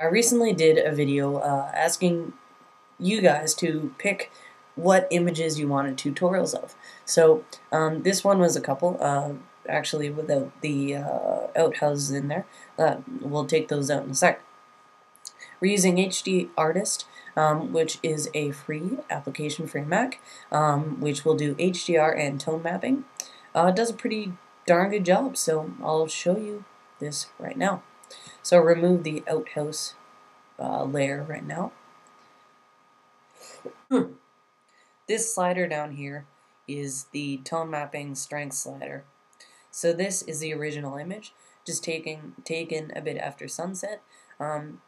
I recently did a video uh, asking you guys to pick what images you wanted tutorials of. So um, this one was a couple, uh, actually without the uh, outhouses in there. Uh, we'll take those out in a sec. We're using HDRtist, um, which is a free application for Mac, um, which will do HDR and tone mapping. Uh, it does a pretty darn good job, so I'll show you this right now. So remove the outhouse uh, layer right now. Hmm. this slider down here is the tone mapping strength slider. So this is the original image, just taking taken a bit after sunset, um,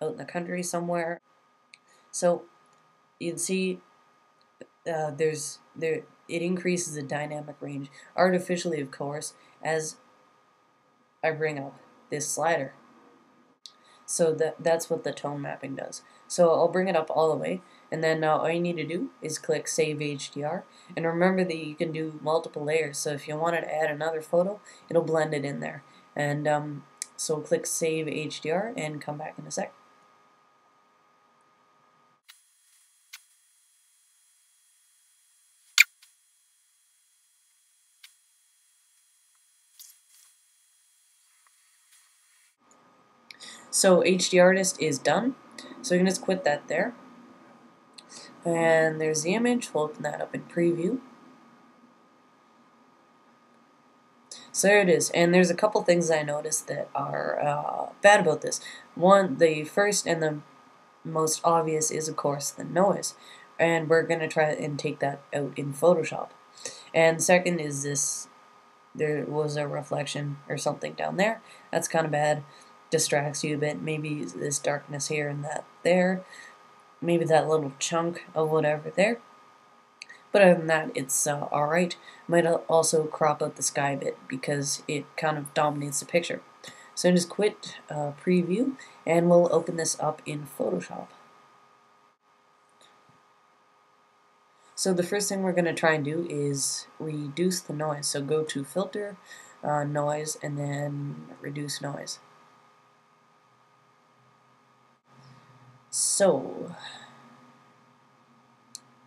out in the country somewhere. So you can see uh, there's there it increases the dynamic range artificially, of course, as I bring up this slider. So that that's what the tone mapping does. So I'll bring it up all the way, and then uh, all you need to do is click Save HDR. And remember that you can do multiple layers, so if you wanted to add another photo, it'll blend it in there. And um, so click Save HDR and come back in a sec. So HDRtist is done. So you can just quit that there. And there's the image. We'll open that up in preview. So there it is. And there's a couple things I noticed that are uh, bad about this. One, the first and the most obvious is, of course, the noise. And we're going to try and take that out in Photoshop. And second is this, there was a reflection or something down there. That's kind of bad distracts you a bit. Maybe this darkness here and that there. Maybe that little chunk of whatever there. But other than that, it's uh, alright. Might also crop out the sky a bit because it kind of dominates the picture. So just quit uh, preview and we'll open this up in Photoshop. So the first thing we're going to try and do is reduce the noise. So go to filter, uh, noise, and then reduce noise. So,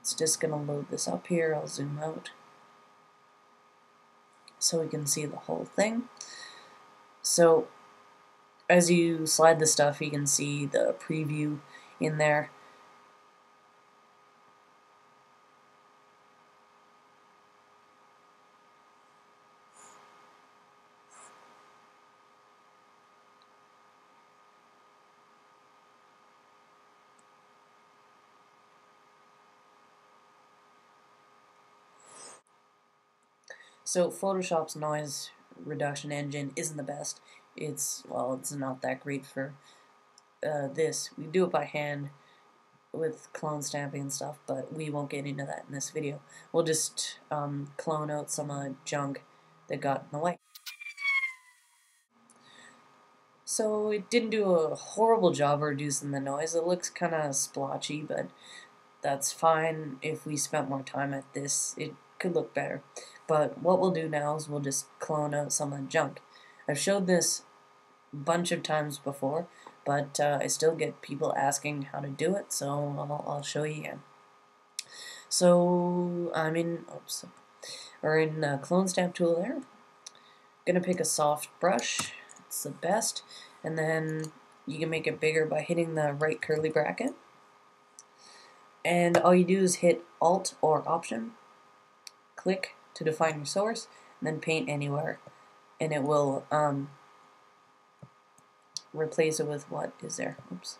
it's just going to load this up here. I'll zoom out so we can see the whole thing. So, as you slide the stuff, you can see the preview in there. So Photoshop's noise reduction engine isn't the best. It's, well, it's not that great for uh, this. We do it by hand with clone stamping and stuff, but we won't get into that in this video. We'll just um, clone out some of the junk that got in the way. So it didn't do a horrible job reducing the noise. It looks kind of splotchy, but that's fine. If we spent more time at this, it could look better. But what we'll do now is we'll just clone out some of the junk. I've showed this a bunch of times before, but uh, I still get people asking how to do it, so I'll, I'll show you again. So I'm in, oops, we're in clone stamp tool there. Gonna pick a soft brush, it's the best, and then you can make it bigger by hitting the right curly bracket. And all you do is hit Alt or Option, click, to define your source, and then paint anywhere, and it will um, replace it with what is there. Oops.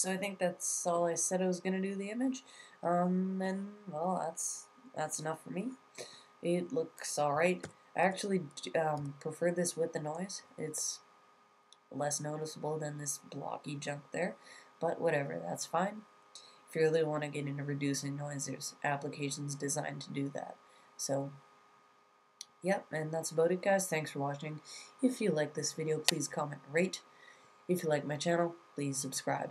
So I think that's all I said I was going to do the image. Um, and, well, that's, that's enough for me. It looks alright. I actually um, prefer this with the noise. It's less noticeable than this blocky junk there. But whatever, that's fine. If you really want to get into reducing noise, there's applications designed to do that. So, yep, and that's about it, guys. Thanks for watching. If you like this video, please comment, rate. If you like my channel, please subscribe.